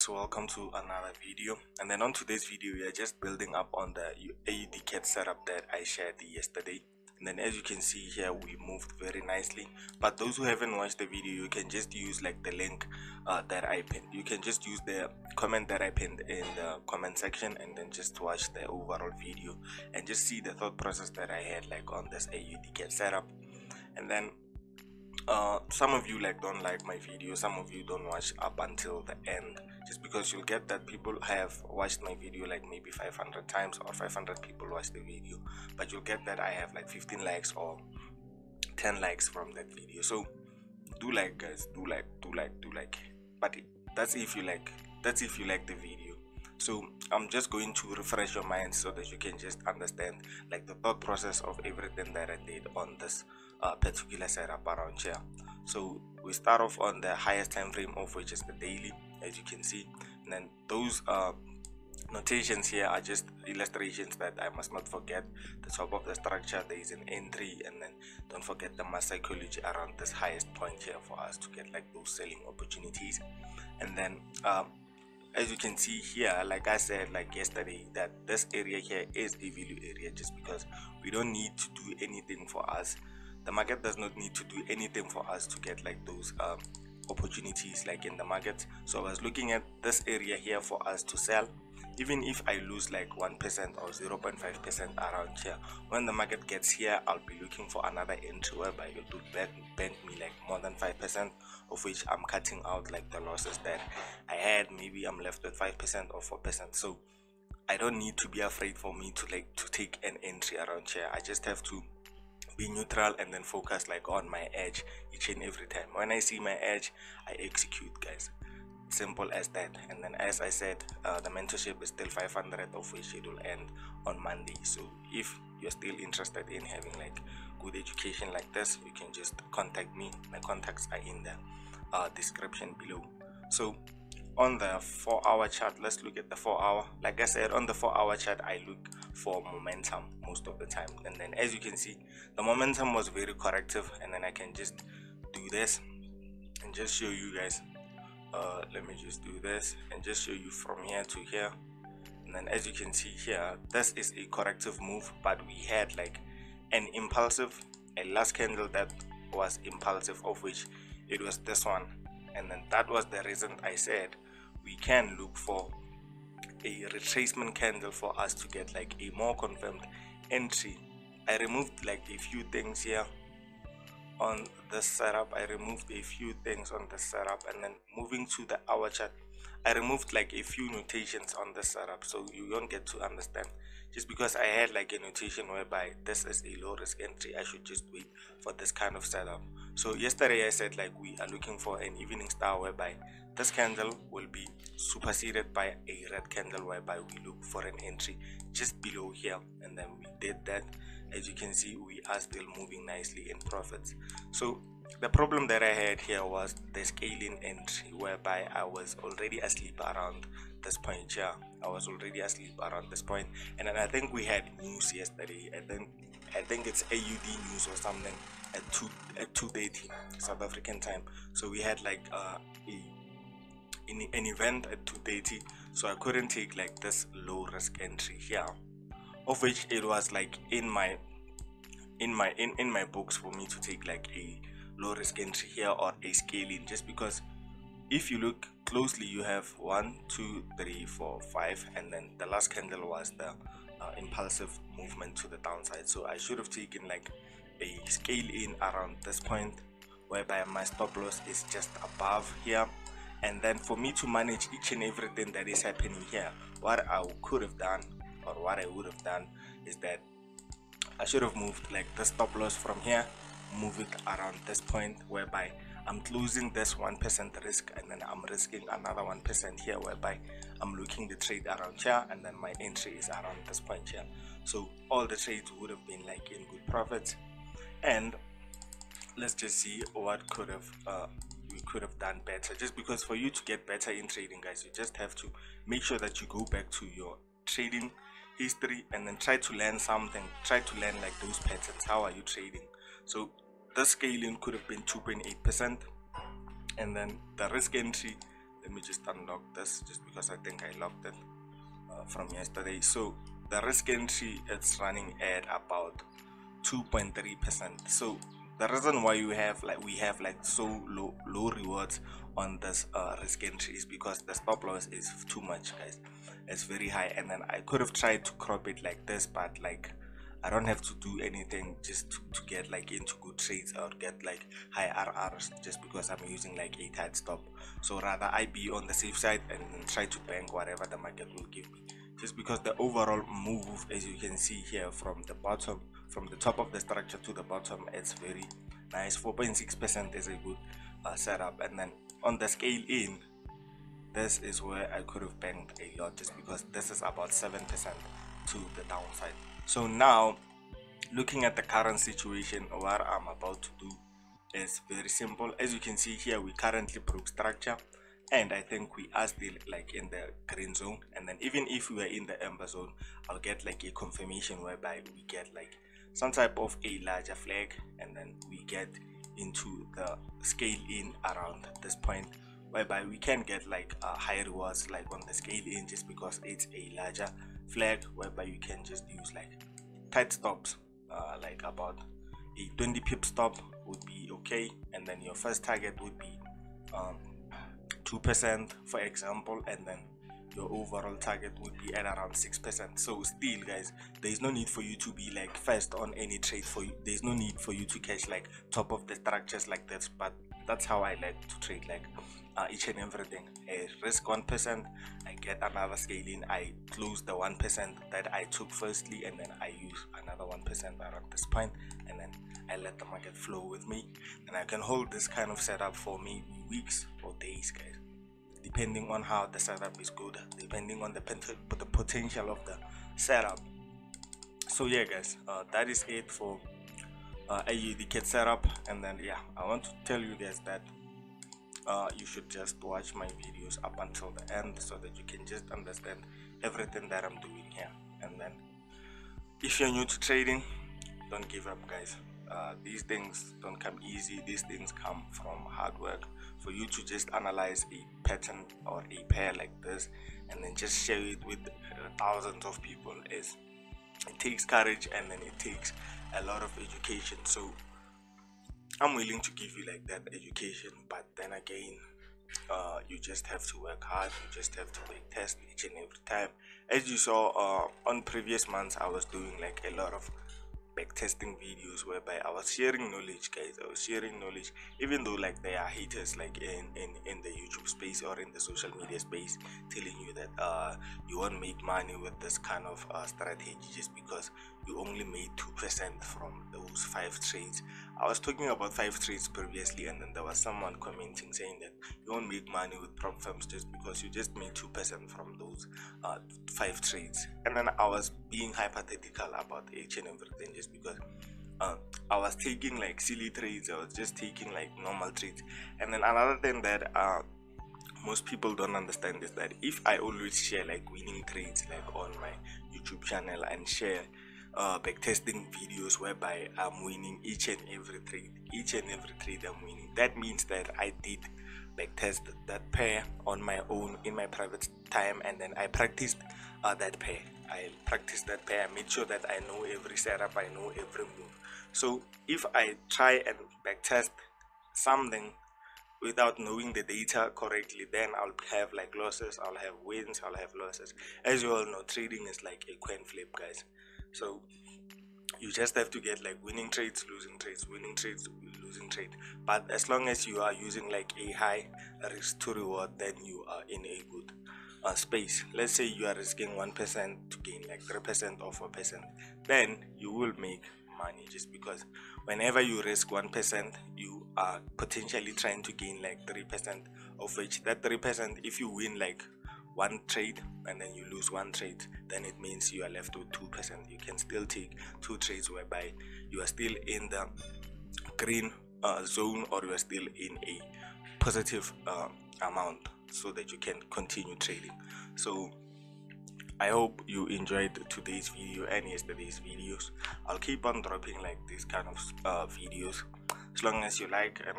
so welcome to another video. And then on today's video we are just building up on the AUD CAD setup that I shared yesterday. And then as you can see here we moved very nicely. But those who haven't watched the video you can just use like the link uh, that I pinned. You can just use the comment that I pinned in the comment section and then just watch the overall video and just see the thought process that I had like on this AUD CAD setup. And then uh, some of you like don't like my video some of you don't watch up until the end just because you'll get that people have watched my video like maybe 500 times or 500 people watch the video but you'll get that i have like 15 likes or 10 likes from that video. So do like guys do like do like do like. But that's if you like that's if you like the video. So i'm just going to refresh your mind so that you can just understand like the thought process of everything that i did on this uh, particular setup around here so we start off on the highest time frame of which is the daily as you can see. And then those uh, notations here are just illustrations that I must not forget. The top of the structure there is an entry and then don't forget the mass psychology around this highest point here for us to get like those selling opportunities. And then um, as you can see here like i said like yesterday that this area here is a value area just because we don't need to do anything for us the market does not need to do anything for us to get like those um, opportunities like in the market. So i was looking at this area here for us to sell. Even if i lose like 1% or 0.5 percent around here when the market gets here i'll be looking for another entry whereby it will bank, bank me like more than 5 percent of which i'm cutting out like the losses that i had. Maybe i'm left with 5 percent or 4 percent. So i don't need to be afraid for me to like to take an entry around here. I just have to be neutral and then focus like on my edge each and every time. When i see my edge i execute guys. Simple as that. And then as i said uh, the mentorship is still 500 of which it will end on monday. So if you're still interested in having like good education like this you can just contact me. My contacts are in the uh, description below. So on the four hour chart let's look at the four hour like i said on the four hour chart i look for momentum most of the time. And then as you can see the momentum was very corrective and then i can just do this and just show you guys uh, let me just do this and just show you from here to here. And then as you can see here this is a corrective move but we had like an impulsive a last candle that was impulsive of which it was this one. And then that was the reason i said we can look for a retracement candle for us to get like a more confirmed entry. I removed like a few things here on the setup. I removed a few things on the setup. And then moving to the hour chart i removed like a few notations on the setup. So you don't get to understand just because i had like a notation whereby this is a low risk entry i should just wait for this kind of setup. So yesterday i said like we are looking for an evening star whereby this candle will be superseded by a red candle whereby we look for an entry just below here. And then we did that. As you can see we are still moving nicely in profits. So the problem that i had here was the scaling entry whereby i was already asleep around this point yeah i was already asleep around this point. And then i think we had news yesterday. And then i think it's aud news or something at 2 at 2:30 south african time. So we had like uh, a in an event at 2:30 so I couldn't take like this low risk entry here of which it was like in my in my in, in my books for me to take like a low risk entry here or a scaling just because if you look closely you have one two three four five and then the last candle was the uh, impulsive movement to the downside. So I should have taken like a scale in around this point whereby my stop loss is just above here. And then for me to manage each and everything that is happening here what i could have done or what i would have done is that i should have moved like the stop loss from here move it around this point whereby i'm closing this one percent risk and then i'm risking another one percent here whereby i'm looking the trade around here and then my entry is around this point here. So all the trades would have been like in good profits. And let's just see what could have uh, we could have done better. Just because for you to get better in trading guys you just have to make sure that you go back to your trading history and then try to learn something. Try to learn like those patterns. How are you trading? So the scaling could have been 2.8 percent. And then the risk entry let me just unlock this just because i think i locked it uh, from yesterday. So the risk entry it's running at about 2.3 percent. So the reason why you have like we have like so low low rewards on this uh, risk entry is because the stop loss is too much guys. It's very high. And then i could have tried to crop it like this but like I don't have to do anything just to, to, get like into good trades or get like high RRs just because I'm using like a tight stop. So rather I be on the safe side and try to bank whatever the market will give me. Just because the overall move as you can see here from the bottom from the top of the structure to the bottom it's very nice 4.6% is a good uh, setup and then on the scale in this is where I could have banked a lot just because this is about 7% to the downside so now looking at the current situation what I'm about to do is very simple. As you can see here we currently broke structure and I think we are still like in the green zone. And then even if we are in the amber zone I'll get like a confirmation whereby we get like some type of a larger flag and then we get into the scale in around this point whereby we can get like uh, high rewards like on the scale in just because it's a larger flag whereby you can just use like tight stops uh, like about a 20 pip stop would be okay and then your first target would be um, 2% for example and then your overall target would be at around 6% so still guys there is no need for you to be like first on any trade for you. There's no need for you to catch like top of the structures like this but that's how I like to trade like uh, each and everything. I risk 1% I get another scaling I close the 1% that I took firstly and then I use another 1% around this point and then I let the market flow with me. And I can hold this kind of setup for me weeks or days guys depending on how the setup is good depending on the, the potential of the setup. So yeah guys uh, that is it for uh, AUD setup and then yeah I want to tell you guys that uh, you should just watch my videos up until the end so that you can just understand everything that I'm doing here. And then if you're new to trading don't give up guys. Uh, these things don't come easy. These things come from hard work. For you to just analyze a pattern or a pair like this and then just share it with uh, thousands of people is it takes courage and then it takes a lot of education. So i'm willing to give you like that education but then again uh, you just have to work hard you just have to make test each and every time. As you saw uh, on previous months i was doing like a lot of backtesting videos whereby I was sharing knowledge guys. I was sharing knowledge even though like there are haters like in, in in the YouTube space or in the social media space telling you that uh you won't make money with this kind of uh, strategy just because you only made 2% from those five trades I was talking about five trades previously and then there was someone commenting saying that you won't make money with prop firms just because you just made 2% from those uh, five trades and then I was being hypothetical about each and everything just because uh, I was taking like silly trades I was just taking like normal trades and then another thing that uh, most people don't understand is that if I always share like winning trades like on my YouTube channel and share uh, backtesting videos whereby I'm winning each and every trade. Each and every trade I'm winning. That means that I did backtest that pair on my own in my private time and then I practiced uh, that pair. I practiced that pair. I made sure that I know every setup, I know every move. So if I try and backtest something without knowing the data correctly then i'll have like losses i'll have wins i'll have losses as you all know trading is like a coin flip guys so you just have to get like winning trades losing trades winning trades losing trade but as long as you are using like a high risk to reward then you are in a good uh, space. Let's say you are risking 1% to gain like 3% or 4% then you will make money just because whenever you risk 1% you are potentially trying to gain like 3% of which that 3% if you win like one trade and then you lose one trade then it means you are left with 2% you can still take two trades whereby you are still in the green uh, zone or you are still in a positive uh, amount so that you can continue trading. So I hope you enjoyed today's video and yesterday's videos. I'll keep on dropping like these kind of uh, videos. As long as you like and